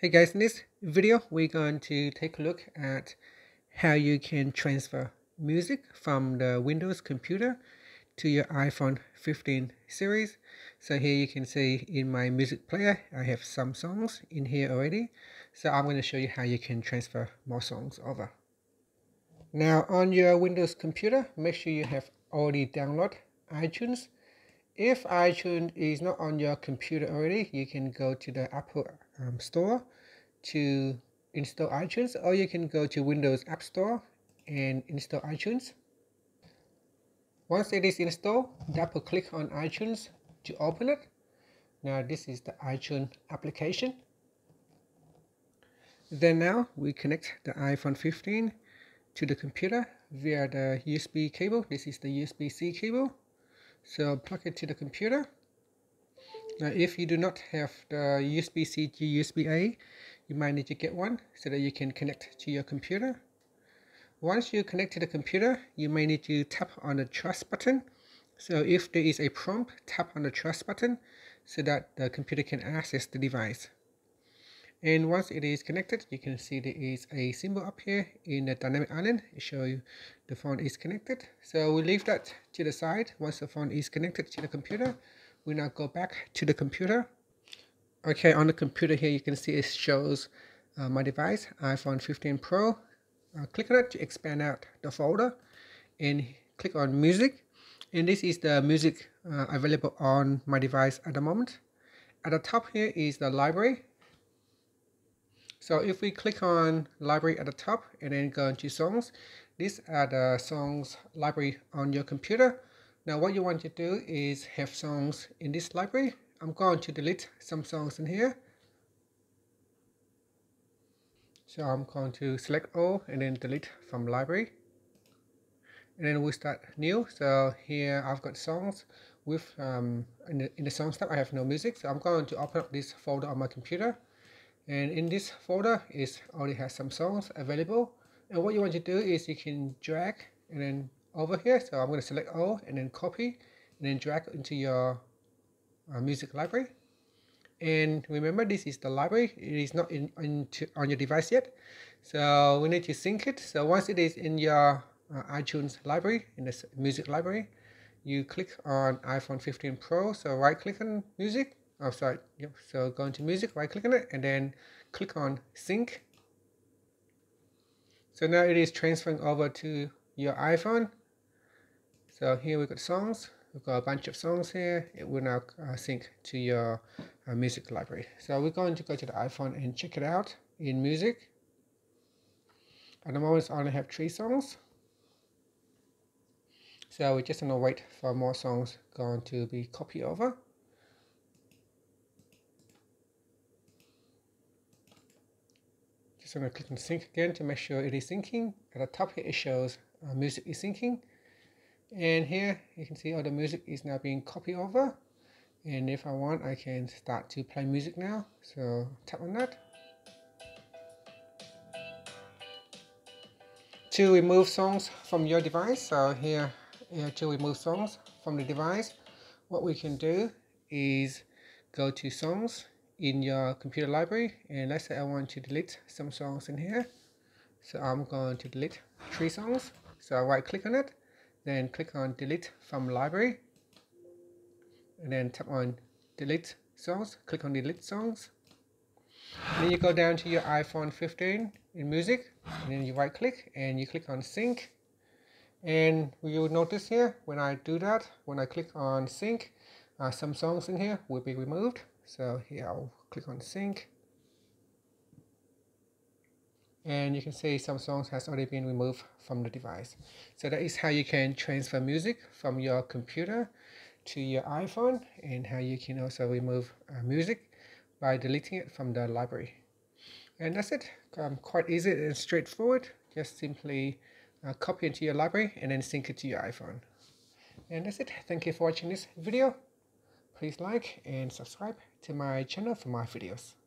Hey guys, in this video we're going to take a look at how you can transfer music from the Windows computer to your iPhone 15 series. So here you can see in my music player I have some songs in here already. So I'm going to show you how you can transfer more songs over. Now on your Windows computer make sure you have already downloaded iTunes if iTunes is not on your computer already, you can go to the Apple um, Store to install iTunes, or you can go to Windows App Store and install iTunes. Once it is installed, double click on iTunes to open it. Now this is the iTunes application. Then now we connect the iPhone 15 to the computer via the USB cable. This is the USB-C cable. So plug it to the computer. Now if you do not have the USB-C to USB-A, you might need to get one so that you can connect to your computer. Once you connect to the computer, you may need to tap on the trust button. So if there is a prompt, tap on the trust button so that the computer can access the device. And once it is connected, you can see there is a symbol up here in the dynamic island. It shows you the phone is connected. So we leave that to the side. Once the phone is connected to the computer, we now go back to the computer. Okay, on the computer here, you can see it shows uh, my device, iPhone 15 Pro. Uh, click on it to expand out the folder and click on music. And this is the music uh, available on my device at the moment. At the top here is the library so if we click on library at the top and then go into songs, these are the songs library on your computer. Now what you want to do is have songs in this library. I'm going to delete some songs in here. So I'm going to select all and then delete from library. And then we start new. So here I've got songs with, um, in, the, in the songs tab I have no music. So I'm going to open up this folder on my computer and in this folder is already has some songs available and what you want to do is you can drag and then over here. So I'm going to select all and then copy and then drag into your uh, music library. And remember this is the library. It is not in, in to, on your device yet. So we need to sync it. So once it is in your uh, iTunes library in the music library you click on iPhone 15 Pro. So right click on music. Oh sorry. Yep. So go into music right click on it and then click on sync. So now it is transferring over to your iPhone so here we've got songs. We've got a bunch of songs here. It will now uh, sync to your uh, music library. So we're going to go to the iPhone and check it out in music. At the moment I only have three songs. So we're just going to wait for more songs going to be copied over. Just going to click on sync again to make sure it is syncing. At the top here it shows uh, music is syncing. And here you can see all the music is now being copied over. And if I want, I can start to play music now. So tap on that. To remove songs from your device, so here, here to remove songs from the device, what we can do is go to songs in your computer library and let's say I want to delete some songs in here so I'm going to delete three songs so I right click on it then click on delete from library and then tap on delete songs click on delete songs. Then you go down to your iPhone 15 in music and then you right click and you click on sync. And you'll notice here when I do that when I click on sync uh, some songs in here will be removed. So here I'll click on sync. And you can see some songs has already been removed from the device. So that is how you can transfer music from your computer to your iPhone and how you can also remove uh, music by deleting it from the library. And that's it. Um, quite easy and straightforward. Just simply uh, copy into your library and then sync it to your iPhone. And that's it. Thank you for watching this video. Please like and subscribe to my channel for more videos.